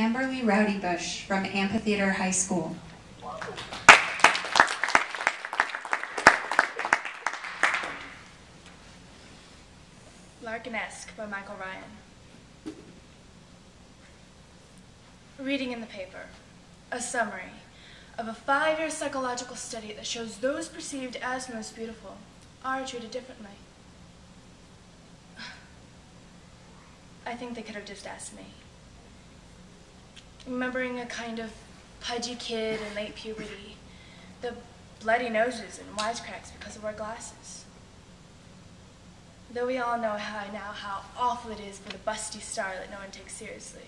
Amberly Roudybush from Amphitheater High School. Larkinesque by Michael Ryan. Reading in the paper, a summary of a five-year psychological study that shows those perceived as most beautiful are treated differently. I think they could have just asked me. Remembering a kind of pudgy kid in late puberty, the bloody noses and wisecracks because of our glasses. Though we all know how now how awful it is for the busty star that no one takes seriously.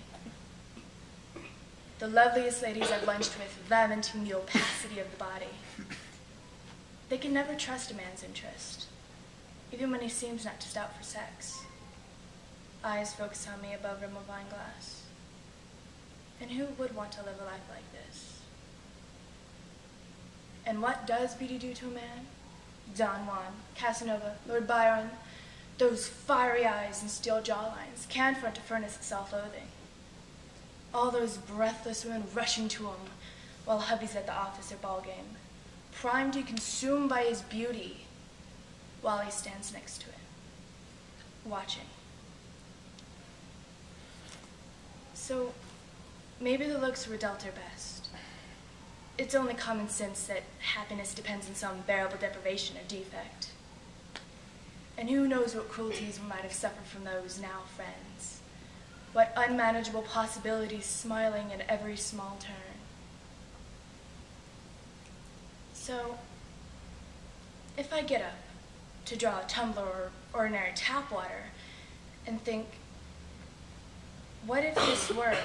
The loveliest ladies I've lunched with lamenting the opacity of the body. They can never trust a man's interest, even when he seems not just out for sex. Eyes focused on me above rim of wine glass. And who would want to live a life like this? And what does beauty do to a man? Don Juan, Casanova, Lord Byron, those fiery eyes and steel jawlines can front a furnace of self-loathing. All those breathless women rushing to him while hubby's at the office or ball game, primed to consume by his beauty while he stands next to it, watching. So maybe the looks were dealt her best. It's only common sense that happiness depends on some bearable deprivation or defect. And who knows what cruelties we might have suffered from those now friends. What unmanageable possibilities smiling at every small turn. So, if I get up to draw a tumbler or ordinary tap water and think, what if this were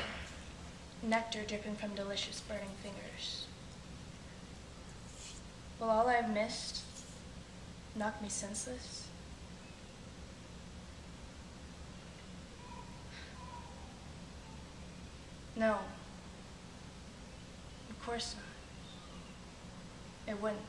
nectar dripping from delicious burning fingers? Will all I've missed knock me senseless? No. Of course not. It wouldn't.